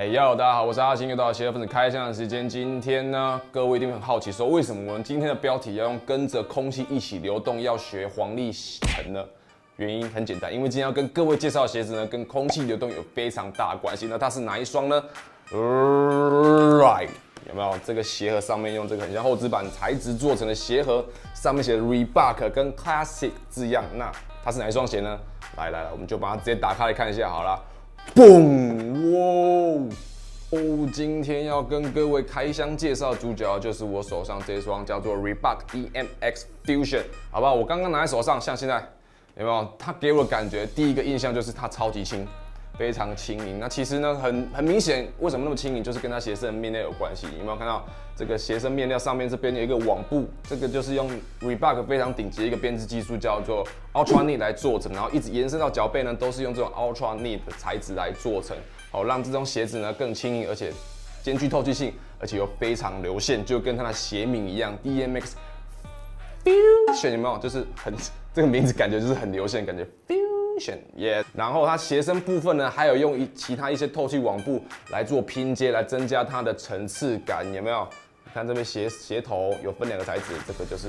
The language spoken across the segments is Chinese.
哎，大家好，我是阿星，又到了邪恶分子开箱的时间。今天呢，各位一定很好奇，说为什么我们今天的标题要用跟着空气一起流动，要学黄立成呢？原因很简单，因为今天要跟各位介绍的鞋子呢，跟空气流动有非常大的关系。那它是哪一双呢？Right，有没有？这个鞋盒上面用这个很像厚纸板材质做成的鞋盒，上面写的 Reebok 跟 Classic 字样。那它是哪一双鞋呢？来来来，我们就把它直接打开来看一下好了。嘣！哇哦！今天要跟各位开箱介绍主角就是我手上这双叫做 Reebok EMX Fusion，好不好？我刚刚拿在手上，像现在有没有？它给我的感觉，第一个印象就是它超级轻。非常轻盈，那其实呢，很很明显，为什么那么轻盈，就是跟它鞋身面料有关系。有没有看到这个鞋身面料上面这边有一个网布，这个就是用 Reebok 非常顶级的一个编织技术，叫做 Ultra Knit 来做成，然后一直延伸到脚背呢，都是用这种 Ultra Knit 的材质来做成，好让这双鞋子呢更轻盈，而且兼具透气性，而且又非常流线，就跟它的鞋名一样，DMX Fusion 有没有？就是很这个名字感觉就是很流线感觉。耶，然后它鞋身部分呢，还有用一其他一些透气网布来做拼接，来增加它的层次感，有没有？看这边鞋鞋头有分两个材质，这个就是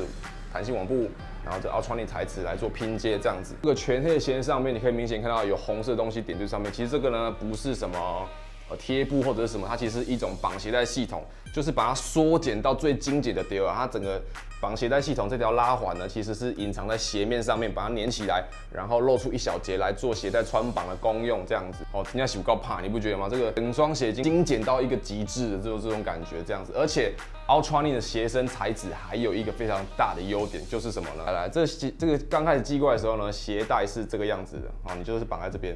弹性网布，然后这 Ultra Knit 材质来做拼接，这样子。这个全黑的鞋上面，你可以明显看到有红色的东西点缀上面，其实这个呢不是什么。贴布或者是什么，它其实是一种绑鞋带系统，就是把它缩减到最精简的丢啊。它整个绑鞋带系统这条拉环呢，其实是隐藏在鞋面上面，把它粘起来，然后露出一小节来做鞋带穿绑的功用，这样子。哦，人家喜不高怕，你不觉得吗？这个整双鞋已经精简到一个极致的这种这种感觉，这样子。而且 Ultra n i 的鞋身材质还有一个非常大的优点，就是什么呢？来来，这鞋这个刚开始寄过来的时候呢，鞋带是这个样子的啊，你就是绑在这边。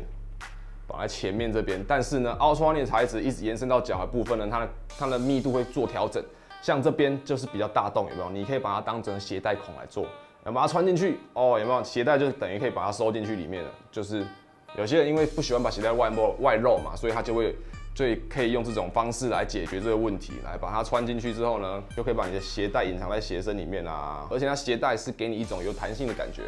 绑在前面这边，但是呢，Ultra Knit 材质一直延伸到脚踝部分呢，它的它的密度会做调整。像这边就是比较大洞，有没有？你可以把它当成鞋带孔来做，把它穿进去哦，有没有？鞋带就等于可以把它收进去里面了。就是有些人因为不喜欢把鞋带外露外露嘛，所以他就会最可以用这种方式来解决这个问题，来把它穿进去之后呢，就可以把你的鞋带隐藏在鞋身里面啊。而且它鞋带是给你一种有弹性的感觉，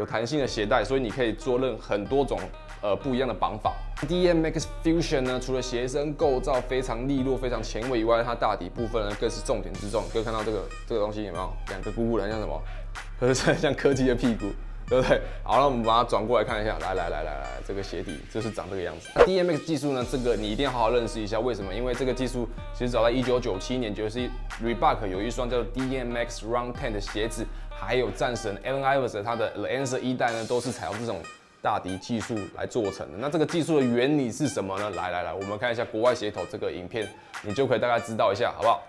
有弹性的鞋带，所以你可以做任很多种。呃，不一样的绑法。DMX Fusion 呢，除了鞋身构造非常利落、非常前卫以外，它大底部分呢更是重点之重。各位看到这个这个东西有没有？两个咕咕的像什么？很像柯基的屁股，对不对？好了，我们把它转过来看一下。来来来来来，这个鞋底就是长这个样子。DMX 技术呢，这个你一定要好好认识一下。为什么？因为这个技术其实早在1997年，就是 Reebok 有一双叫做 DMX Run Ten 的鞋子，还有战神 Allen Iverson 他的 The Answer 一代呢，都是采用这种。大底技术来做成的，那这个技术的原理是什么呢？来来来，我们看一下国外鞋头这个影片，你就可以大概知道一下，好不好？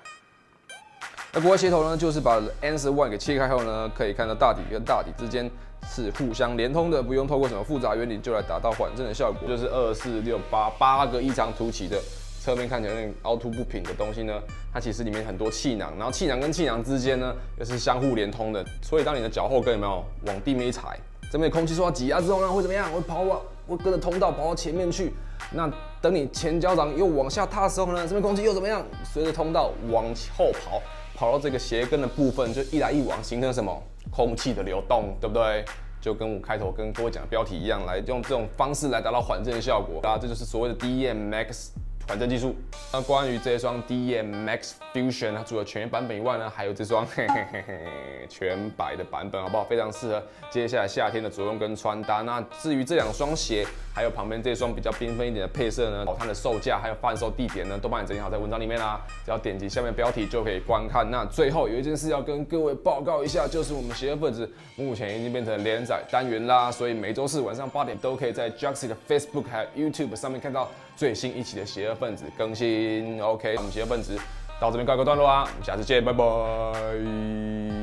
那国外鞋头呢，就是把 Ans One 给切开后呢，可以看到大底跟大底之间是互相连通的，不用透过什么复杂原理就来达到缓震的效果。就是二四六八八个异常凸起的侧面看起来有点凹凸不平的东西呢，它其实里面很多气囊，然后气囊跟气囊之间呢又是相互连通的，所以当你的脚后跟有没有往地面一踩？这边空气受到挤压之后呢，会怎么样？会跑往，会跟着通道跑到前面去。那等你前脚掌又往下踏的时候呢，这边空气又怎么样？随着通道往后跑，跑到这个鞋跟的部分，就一来一往，形成什么？空气的流动，对不对？就跟我开头跟各位讲的标题一样，来用这种方式来达到缓震的效果。啊，这就是所谓的 DMX。缓震技术。那关于这双 DM Max Fusion，它除了全版本以外呢，还有这双嘿嘿嘿嘿全白的版本，好不好？非常适合接下来夏天的着用跟穿搭。那至于这两双鞋，还有旁边这双比较缤纷一点的配色呢，哦它的售价还有贩售地点呢，都帮你整理好在文章里面啦。只要点击下面标题就可以观看。那最后有一件事要跟各位报告一下，就是我们邪恶分子目前已经变成连载单元啦，所以每周四晚上八点都可以在 Jaxi 的 Facebook 还有 YouTube 上面看到最新一期的邪分子更新。OK，我们邪恶分子到这边告一个段落啊，我们下次见，拜拜。